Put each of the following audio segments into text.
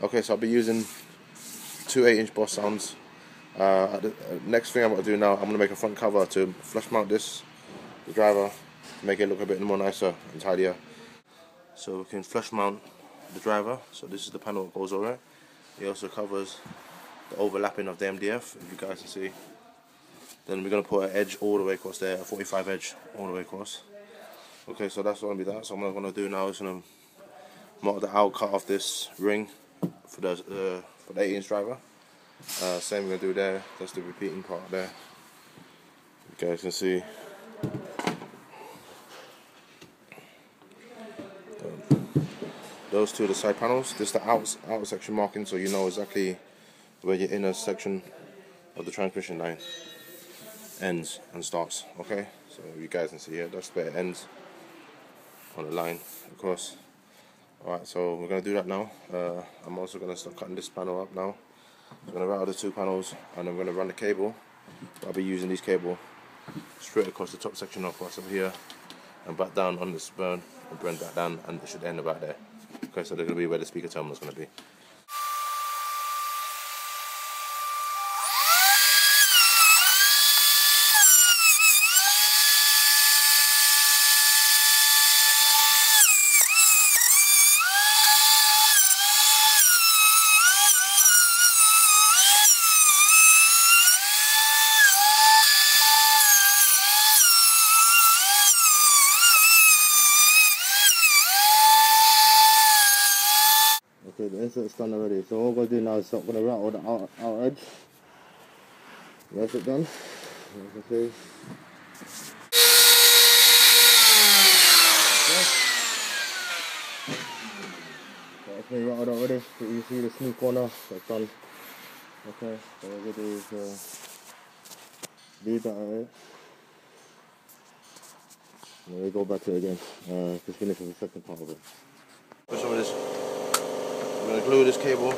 Okay, so I'll be using two 8 inch Boss sounds. Uh, the uh, next thing I'm going to do now, I'm going to make a front cover to flush mount this, the driver, to make it look a bit more nicer and tidier. So we can flush mount the driver, so this is the panel that goes over it. It also covers the overlapping of the MDF, if you guys can see. Then we're going to put an edge all the way across there, a 45 edge all the way across. Okay, so that's going to be that. So what I'm going to do now is going to mark the out cut of this ring for the uh, for the 8 inch driver. Uh, same we're to do there, that's the repeating part there. You guys can see. those two are the side panels. This is the out, outer section marking so you know exactly where your inner section of the transmission line ends and starts. Okay, so you guys can see here, that's where it ends on the line, of course. Alright, so we're going to do that now. Uh, I'm also going to start cutting this panel up now. I'm going to route the two panels and I'm going to run the cable. I'll be using this cable straight across the top section of what's over here and back down on this burn and burn back down and it should end about there. Okay, so they're going to be where the speaker terminal is going to be. Okay, the insert's done already. So all we're going to do now is I'm going to rattle the out, out edge. That's it done. As you can see. Okay. That's rattled already. So you see the smooth corner. That's done. Okay, so to do is uh, leave that then we go back to it again uh, to finish the second part of it. Put some of this I'm going to glue this cable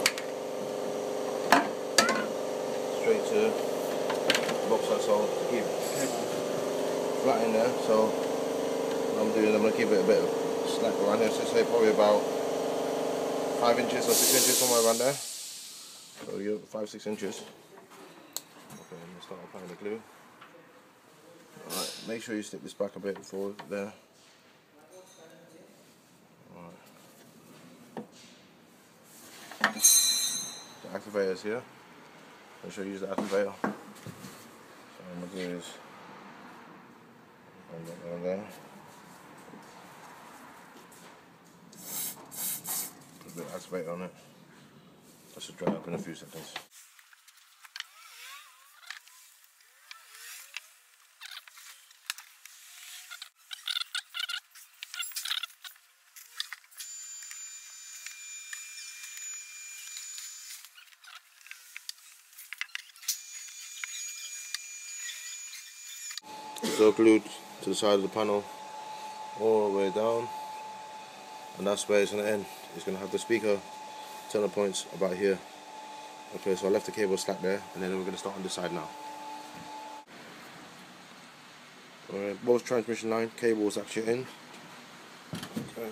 straight to the box so to keep flat in there. So what I'm doing, I'm going to keep it a bit of slack around here. So say probably about five inches or six inches somewhere around there. So you five six inches. Okay, I'm going to start applying the glue. Alright, make sure you stick this back a bit forward there. Activators here. Make sure you use the activator. So I'm gonna do is there. Put a bit of activator on it. That should dry up in a few seconds. So glued to the side of the panel all the way down and that's where it's going to end. It's going to have the speaker turner points about here. Okay, so I left the cable slack there and then we're going to start on this side now. Alright, both transmission line cables actually in. Okay,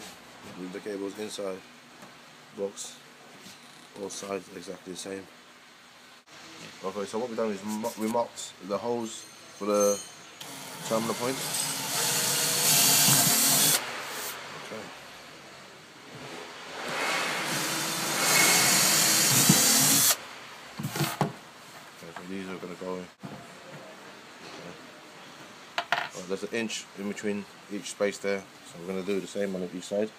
leave the cables inside box. Both sides exactly the same. Okay, so what we've done is we marked the holes for the terminal point. Okay. Okay, these are going to go in. Okay. Well, there's an inch in between each space there, so we're going to do the same on each side.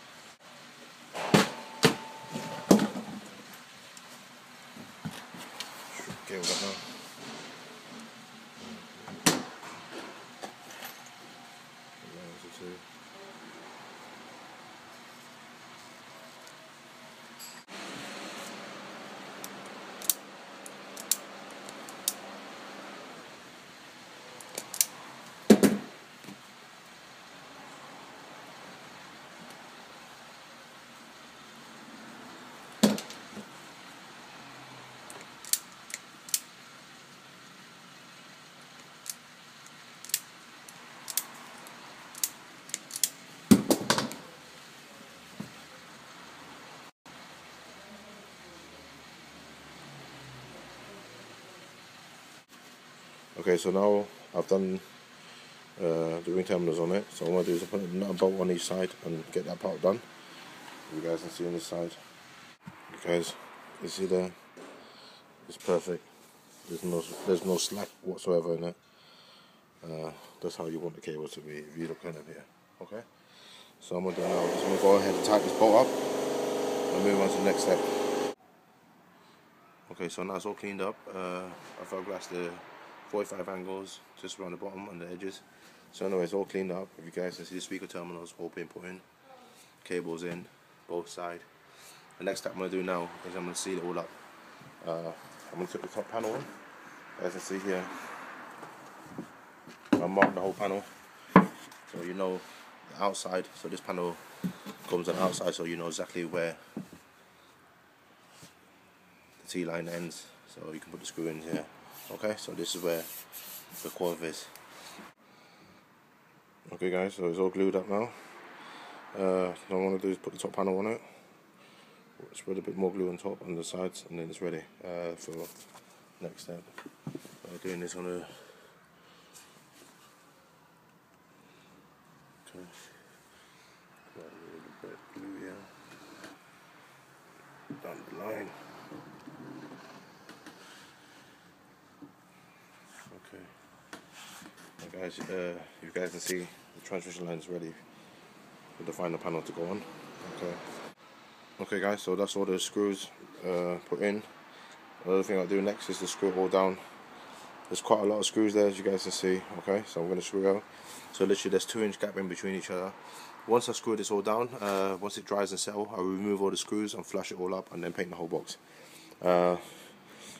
Okay, so now I've done uh, the ring terminals on it. So I'm going to do is I put another bolt on each side and get that part done. You guys can see on this side. You guys, you see there? It's perfect. There's no there's no slack whatsoever in it. Uh, that's how you want the cable to be if you look kind of here. Okay. So I'm gonna do now. Just gonna go ahead and tighten this bolt up and move on to the next step. Okay, so now it's all cleaned up. Uh, I've glassed the 45 angles just around the bottom and the edges. So anyway, it's all cleaned up. If you guys can see the speaker terminals all been put in, cables in, both side. The next step I'm going to do now is I'm going to seal it all up. Uh, I'm going to put the top panel on. As you see here, I marked the whole panel. So you know the outside. So this panel comes on the outside so you know exactly where the T-line ends. So you can put the screw in here. Okay, so this is where the coil is. Okay guys, so it's all glued up now. Uh, what I want to do is put the top panel on it. Spread a bit more glue on top and the sides and then it's ready uh, for next step. Uh, doing this on a okay. Got a little bit glue here. Down the line. Guys, uh, you guys can see the transmission line is ready for the final panel to go on. Okay. Okay guys, so that's all the screws uh, put in. Another thing I'll do next is to screw it all down. There's quite a lot of screws there as you guys can see. Okay, so I'm going to screw out. So literally there's two inch gap in between each other. Once I screw this all down, uh, once it dries and settle, I'll remove all the screws and flush it all up and then paint the whole box. Uh,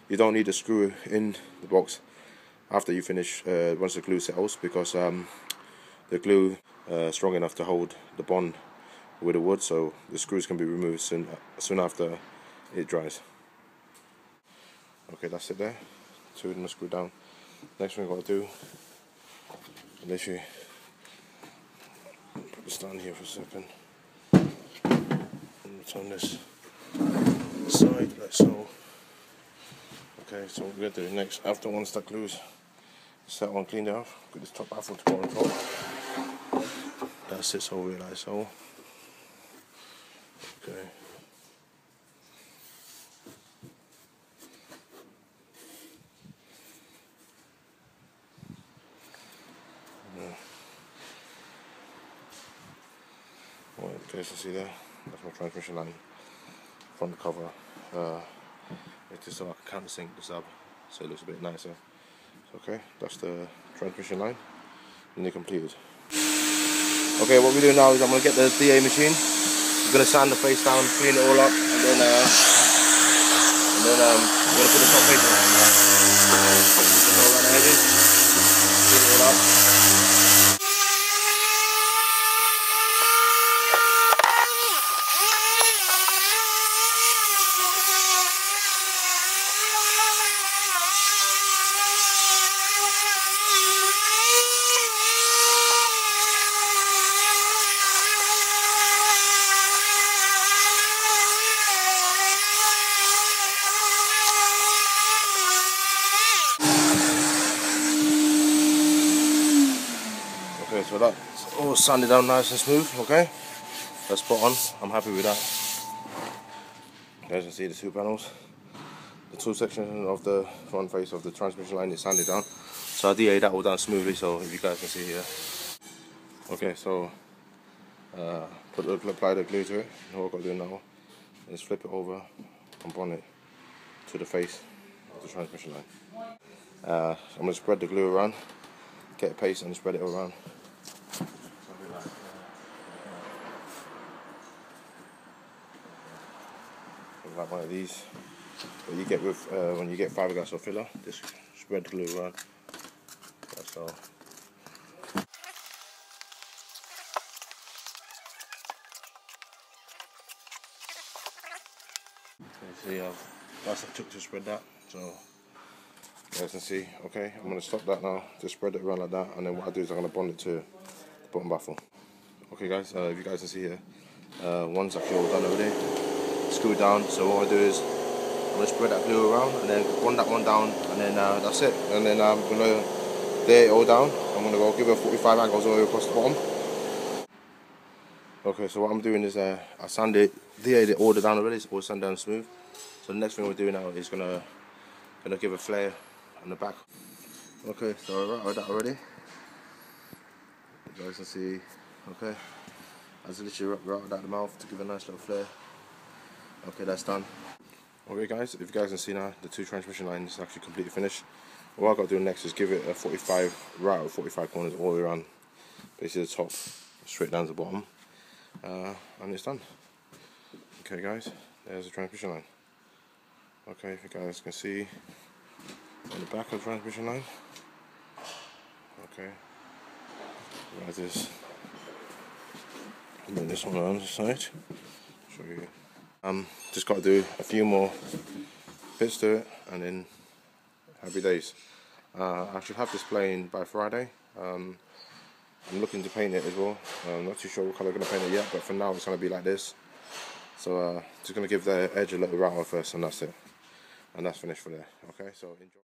you don't need a screw in the box after you finish uh, once the glue settles because um, the glue uh, strong enough to hold the bond with the wood so the screws can be removed soon, soon after it dries. Okay that's it there, two of them are down. Next thing I've got to do, literally put this down here for a second and turn this side like so. Okay, so what we're going to do next, after once that glue's set one cleaned off, put this top baffle to go on top. That sits over here like so. Okay. Well, so see there, that's my transmission line front cover. Uh, it's just so I can countersink the sub, so it looks a bit nicer. Okay, that's the transmission line, they're completed. Okay, what we do now is I'm to get the DA machine. I'm to sand the face down, clean it all up, and then uh, and then um, I'm to put the top face on. All the edges, clean it all up. So that's all sanded down nice and smooth, okay? That's spot on, I'm happy with that. You guys can see the two panels. The two sections of the front face of the transmission line is sanded down. So I DA that all down smoothly, so if you guys can see here. Okay, so uh, put the, apply the glue to it. What I've got to do now is flip it over and bond it to the face of the transmission line. Uh, I'm going to spread the glue around, get a paste and spread it around. Like one of these. What you get with uh, when you get fiberglass or filler, just spread glue around. That's all. See, I've, that's I took to spread that. So you guys can see. Okay, I'm gonna stop that now. Just spread it around like that, and then what I do is I'm gonna bond it to the bottom baffle. Okay, guys, uh, if you guys can see here, uh, one's actually all done over there screw down. So what I do is I'm gonna spread that glue around and then run that one down and then uh, that's it. And then I'm gonna lay it all down. I'm gonna go give it 45 angles all the way across the bottom. Okay, so what I'm doing is uh, I sanded the order down already, it's all sand down smooth. So the next thing we're doing now is gonna gonna give a flare on the back. Okay, so I right that already. You guys can see, okay. I literally routed out the mouth to give a nice little flare. Okay, that's done. Okay guys, if you guys can see now, the two transmission lines is actually completely finished. What I've got to do next is give it a 45 right of 45 corners all the way around. Basically the top, straight down to the bottom. Uh, and it's done. Okay guys, there's the transmission line. Okay, if you guys can see on the back of the transmission line. Okay, right this. Bring this one on the side. Show you. Um, just got to do a few more bits to it, and then happy days. Uh, I should have this playing by Friday. Um, I'm looking to paint it as well. I'm not too sure what colour I'm going to paint it yet, but for now it's going to be like this. So uh, just going to give the edge a little rattle first, and that's it. And that's finished for there. Okay, so enjoy.